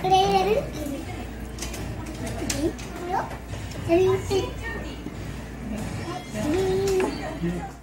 그래는 이. 이. 그리고 이. 이.